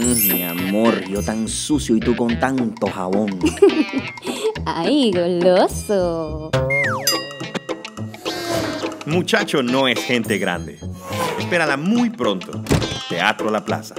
Mi amor, yo tan sucio y tú con tanto jabón. Ay, goloso. Muchacho no es gente grande. Espérala muy pronto. Teatro La Plaza.